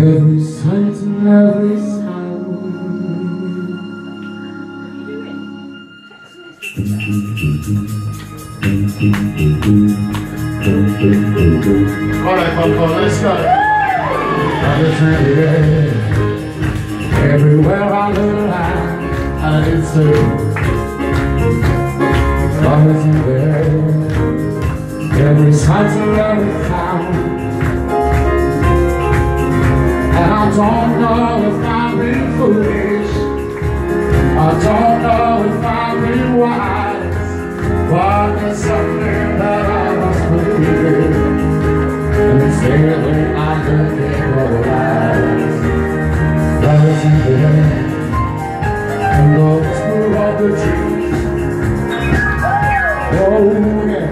Every sight and every sound Alright, Papa, let's go. Everywhere I look, I did so. Love you there. Every sight and every sound. And I don't know if I'm being foolish. I don't know if I'm being wise. But there's something that I must believe. And it's in your eyes. Love is in the air. And love through all the trees. Oh yeah,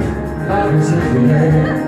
love is in the air.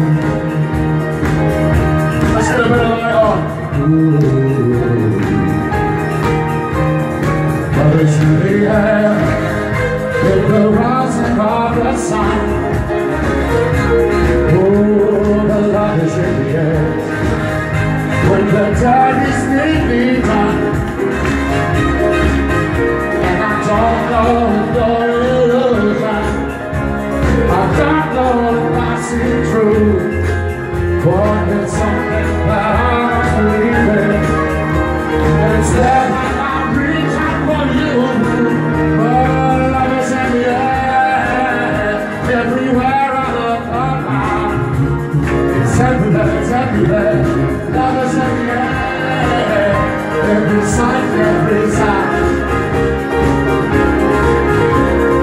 in the air. With the rising of the sun. Every day, love is every side, every side.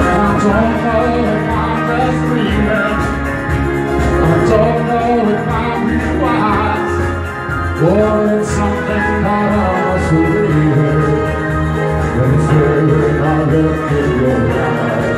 I don't know if I'm just dreaming, I don't know if I'm something that I must believe in. When it's I look in your eyes.